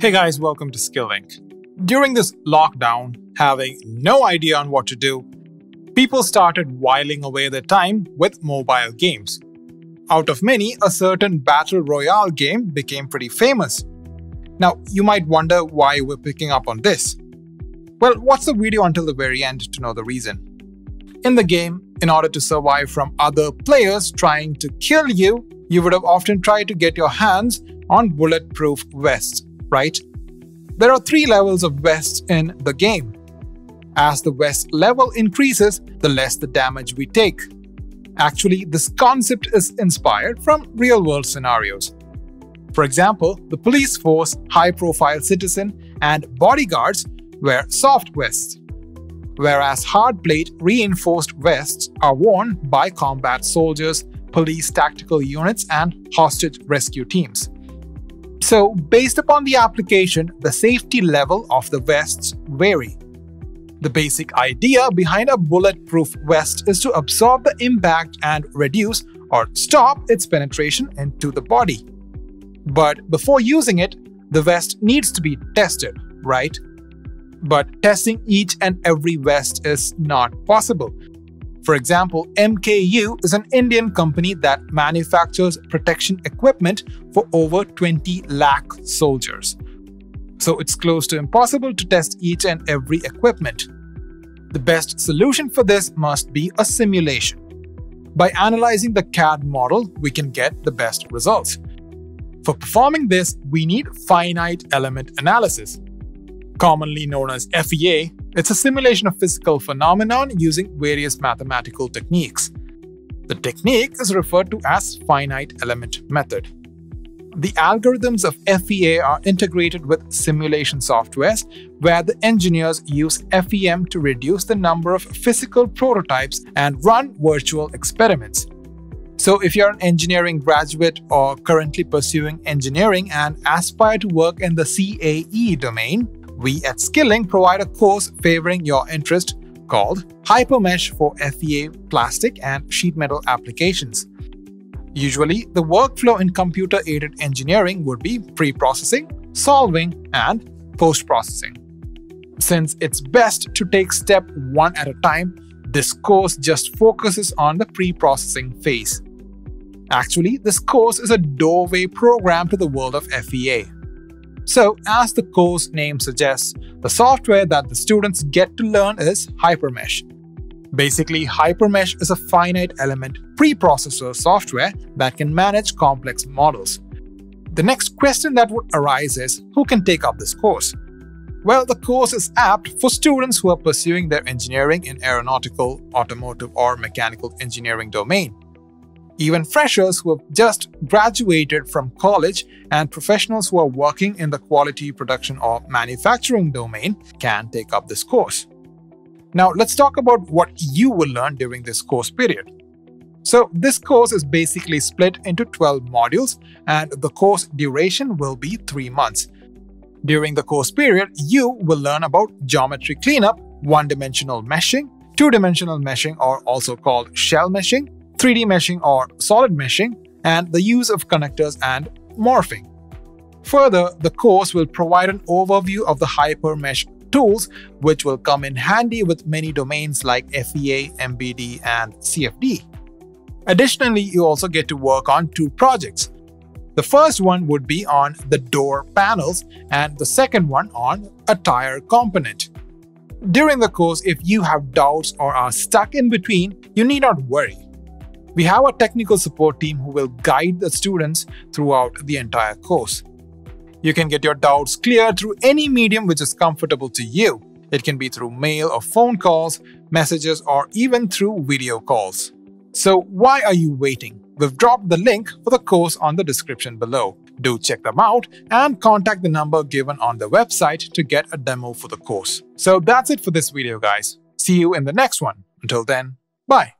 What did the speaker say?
Hey guys, welcome to Skill-Lync. During this lockdown, having no idea on what to do, people started whiling away their time with mobile games. Out of many, a certain battle royale game became pretty famous. Now, you might wonder why we're picking up on this. Well, watch the video until the very end to know the reason. In the game, in order to survive from other players trying to kill you, you would have often tried to get your hands on bulletproof vests right? There are three levels of vests in the game. As the vest level increases, the less the damage we take. Actually, this concept is inspired from real world scenarios. For example, the police force, high profile citizen, and bodyguards wear soft vests, whereas hard plate reinforced vests are worn by combat soldiers, police tactical units, and hostage rescue teams. So, based upon the application, the safety level of the vests vary. The basic idea behind a bulletproof vest is to absorb the impact and reduce or stop its penetration into the body. But before using it, the vest needs to be tested, right? But testing each and every vest is not possible for example, MKU is an Indian company that manufactures protection equipment for over 20 lakh soldiers. So it's close to impossible to test each and every equipment. The best solution for this must be a simulation. By analyzing the CAD model, we can get the best results. For performing this, we need finite element analysis, commonly known as FEA, it's a simulation of physical phenomenon using various mathematical techniques. The technique is referred to as finite element method. The algorithms of FEA are integrated with simulation softwares where the engineers use FEM to reduce the number of physical prototypes and run virtual experiments. So, if you're an engineering graduate or currently pursuing engineering and aspire to work in the CAE domain, we at Skill-Lync provide a course favoring your interest called Hypermesh for FEA plastic and sheet metal applications. Usually, the workflow in computer aided engineering would be pre processing, solving, and post processing. Since it's best to take step one at a time, this course just focuses on the pre processing phase. Actually, this course is a doorway program to the world of FEA. So, as the course name suggests, the software that the students get to learn is Hypermesh. Basically, Hypermesh is a finite element preprocessor software that can manage complex models. The next question that would arise is who can take up this course? Well, the course is apt for students who are pursuing their engineering in aeronautical, automotive, or mechanical engineering domain. Even freshers who have just graduated from college and professionals who are working in the quality production or manufacturing domain can take up this course. Now, let's talk about what you will learn during this course period. So, this course is basically split into 12 modules, and the course duration will be 3 months. During the course period, you will learn about geometry cleanup, one dimensional meshing, two dimensional meshing, or also called shell meshing, 3D meshing or solid meshing, and the use of connectors and morphing. Further, the course will provide an overview of the HyperMesh tools, which will come in handy with many domains like FEA, MBD, and CFD. Additionally, you also get to work on two projects. The first one would be on the door panels, and the second one on a tire component. During the course, if you have doubts or are stuck in between, you need not worry. We have a technical support team who will guide the students throughout the entire course. You can get your doubts cleared through any medium which is comfortable to you. It can be through mail or phone calls, messages, or even through video calls. So, why are you waiting? We've dropped the link for the course on the description below. Do check them out and contact the number given on the website to get a demo for the course. So, that's it for this video, guys. See you in the next one. Until then, bye.